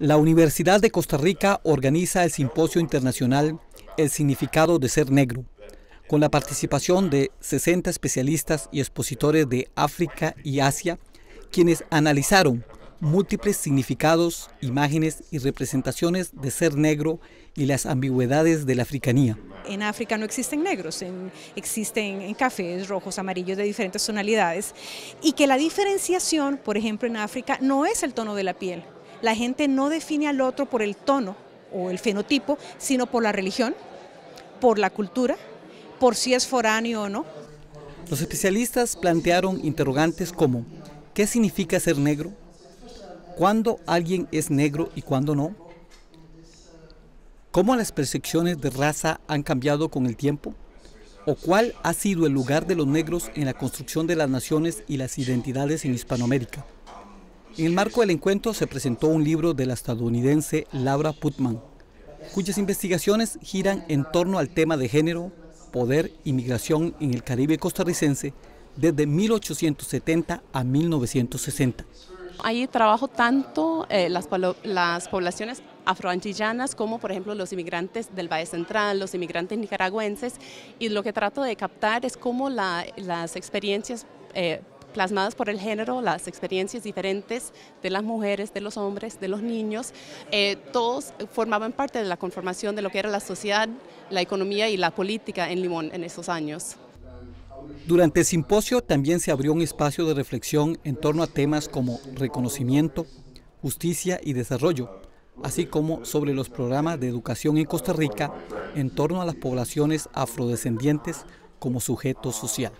La Universidad de Costa Rica organiza el Simposio Internacional El significado de ser negro, con la participación de 60 especialistas y expositores de África y Asia, quienes analizaron múltiples significados, imágenes y representaciones de ser negro y las ambigüedades de la africanía. En África no existen negros, existen en cafés, rojos, amarillos de diferentes tonalidades y que la diferenciación, por ejemplo, en África no es el tono de la piel, la gente no define al otro por el tono o el fenotipo, sino por la religión, por la cultura, por si es foráneo o no. Los especialistas plantearon interrogantes como ¿qué significa ser negro? ¿Cuándo alguien es negro y cuándo no? ¿Cómo las percepciones de raza han cambiado con el tiempo? ¿O cuál ha sido el lugar de los negros en la construcción de las naciones y las identidades en Hispanoamérica? En el marco del encuentro se presentó un libro de la estadounidense Laura Putman, cuyas investigaciones giran en torno al tema de género, poder y migración en el Caribe costarricense desde 1870 a 1960. Ahí trabajo tanto eh, las, las poblaciones afroantillanas como por ejemplo los inmigrantes del Valle Central, los inmigrantes nicaragüenses y lo que trato de captar es cómo la, las experiencias eh, plasmadas por el género, las experiencias diferentes de las mujeres, de los hombres, de los niños, eh, todos formaban parte de la conformación de lo que era la sociedad, la economía y la política en Limón en esos años. Durante el simposio también se abrió un espacio de reflexión en torno a temas como reconocimiento, justicia y desarrollo, así como sobre los programas de educación en Costa Rica en torno a las poblaciones afrodescendientes como sujeto social.